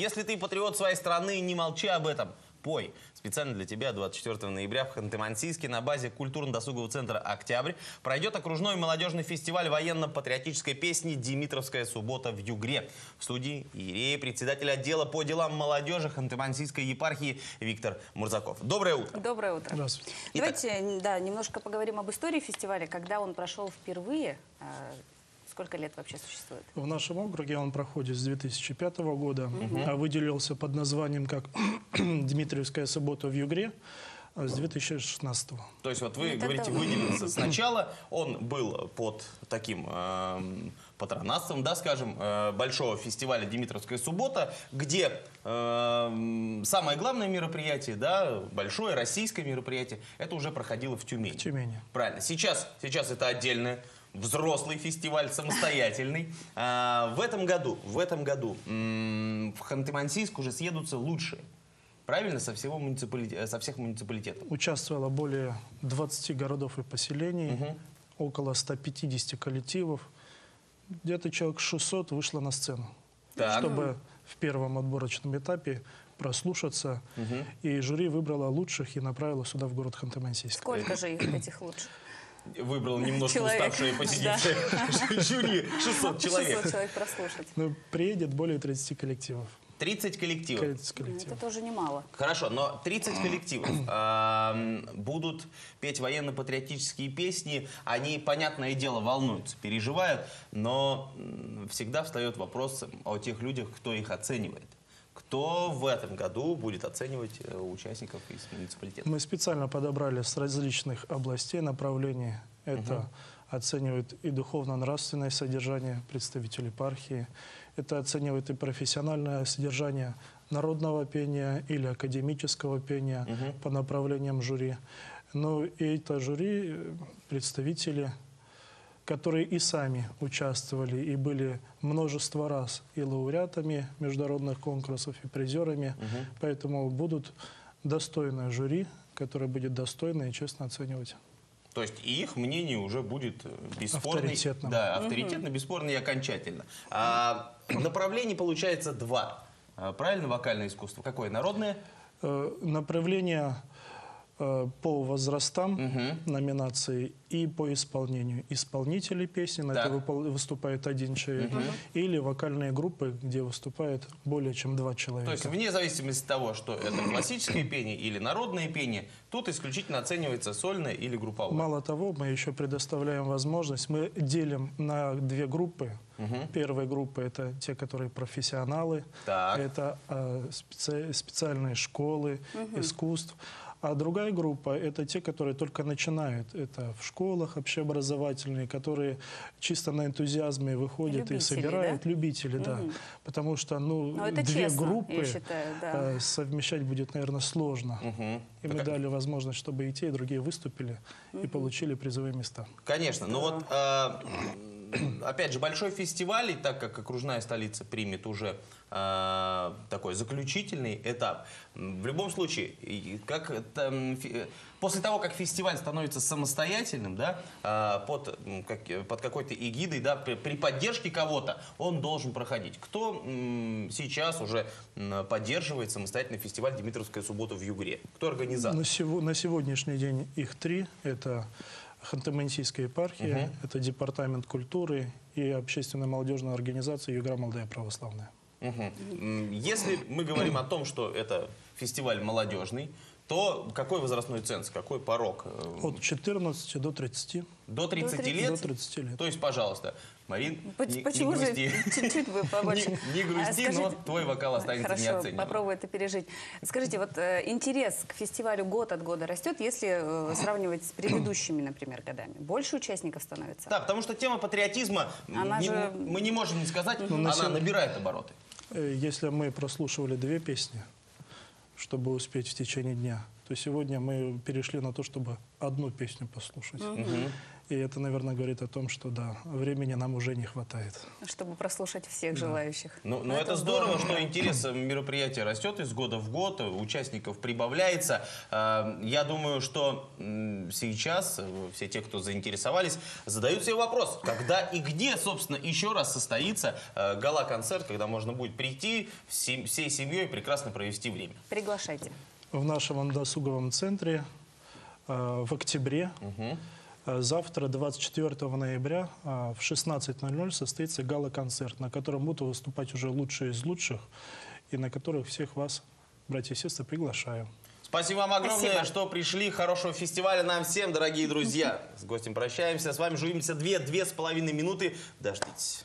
Если ты патриот своей страны, не молчи об этом. Пой. Специально для тебя 24 ноября в Ханты-Мансийске на базе культурно-досугового центра «Октябрь» пройдет окружной молодежный фестиваль военно-патриотической песни «Димитровская суббота в Югре». В студии Иерея, председатель отдела по делам молодежи Ханты-Мансийской епархии Виктор Мурзаков. Доброе утро. Доброе утро. Здравствуйте. Давайте да, немножко поговорим об истории фестиваля, когда он прошел впервые. Сколько лет вообще существует? В нашем округе он проходит с 2005 года, а выделился под названием как Дмитриевская суббота в Югре а с 2016. То есть вот вы Это говорите, выделился. Сначала он был под таким эм, патронатством, да, скажем, э, большого фестиваля «Димитровская суббота», где эм, самое главное мероприятие, да, большое российское мероприятие, это уже проходило в Тюмени. В Тюмени. Правильно. Сейчас, сейчас это отдельный взрослый фестиваль, самостоятельный. А, в этом году, в этом году м, в Ханты-Мансийск уже съедутся лучшие. Правильно? Со, всего муниципали- э, со всех муниципалитетов. Участвовало более 20 городов и поселений, около 150 коллективов. Где-то человек 600 вышло на сцену, Так. чтобы в первом отборочном этапе прослушаться. И жюри выбрало лучших и направило сюда, в город Ханты-Мансийск. Сколько же их, этих лучших? Выбрал немножко Человек. уставшие посидевшие жюри 600 человек. 600 человек прослушать. Ну, приедет более 30 коллективов. 30 коллективов. 30 Ну, коллективов. Это тоже немало. Хорошо, но 30 коллективов ам, будут петь военно-патриотические песни. Они, понятное дело, волнуются, переживают, но всегда встает вопрос о тех людях, кто их оценивает. Кто в этом году будет оценивать э, участников из муниципалитета? Мы специально подобрали с различных областей направлений. Это оценивает и духовно-нравственное содержание представителей епархии, это оценивает и профессиональное содержание народного пения или академического пения по направлениям жюри. Ну и это жюри э, представители которые и сами участвовали и были множество раз и лауреатами международных конкурсов, и призерами. Поэтому будут достойное жюри, которое будет достойно и честно оценивать. То есть и их мнение уже будет э, бесспорно. Авторитетным. Да, авторитетно, бесспорно и окончательно. А, направлений получается два. А, Правильно, вокальное искусство? Какое? Народное? Э, Направление по возрастам номинации и по исполнению. Исполнители песни, на Так. это выпол- выступает один человек, или вокальные группы, где выступает более чем два человека. То есть вне зависимости от того, что это классическое пение или народное пение, тут исключительно оценивается сольное или групповое. Мало того, мы еще предоставляем возможность, мы делим на две группы. Первая группа это те, которые профессионалы, Так. это э, специ- специальные школы искусств. А другая группа это те, которые только начинают. Это в школах общеобразовательные, которые чисто на энтузиазме выходят и Любители, собирают. да? Любители, да. Потому что ну, Ну, это две честно, группы считаю, да. э, совмещать будет, наверное, сложно. И мы дали возможность, чтобы и те, и другие выступили и получили призовые места. Конечно, но вот э, опять же большой фестиваль, и так как окружная столица примет уже э, такой заключительный этап, в любом случае, как это, м, фи- э, после того, как фестиваль становится самостоятельным, да, э, под, как- под какой-то эгидой, да, при, при поддержке кого-то, он должен проходить. Кто м, сейчас уже поддерживает самостоятельный фестиваль «Димитровская суббота» в Югре? Кто организатор? На, сего- на сегодняшний день их три. Это Ханты-Мансийская епархия, это Департамент культуры и общественная молодежная организация «Югра Молодая Православная». М, Если мы говорим о том, что это фестиваль молодежный, то какой возрастной ценз, какой порог? Э, От 14 до 30. До 30 лет? До 30 лет. То есть, пожалуйста, Марин, не, Почему не же грусти. чуть-чуть бы побольше? Не, не грусти, А но скажите- твой вокал останется Хорошо, неоцененным. попробую это пережить. Скажите, вот э, интерес к фестивалю год от года растет, если э, сравнивать с предыдущими, например, годами? Больше участников становится? Да, потому что тема патриотизма, Она не- же- мы не можем не сказать, на она набирает обороты. Если мы прослушивали две песни, чтобы успеть в течение дня, то сегодня мы перешли на то, чтобы одну песню послушать. И это, наверное, говорит о том, что да, времени нам уже не хватает. Чтобы прослушать всех желающих. Ну, ну, это, здорово, что интерес мероприятия растет из года в год, участников прибавляется. Э, Я думаю, что сейчас э, все те, кто заинтересовались, задают себе вопрос, когда и где, собственно, еще раз состоится э, гала-концерт, когда можно будет прийти всей семьей и прекрасно провести время. Приглашайте. В нашем досуговом центре э, в октябре, э, завтра, 24 ноября, э, в 16.00 состоится гала-концерт, на котором будут выступать уже лучшие из лучших, и на которых всех вас, братья и сестры, приглашаю. Спасибо вам огромное, Спасибо. что пришли. Хорошего фестиваля нам всем, дорогие друзья. С гостем прощаемся. С вами живемся две, две с половиной минуты. Дождитесь.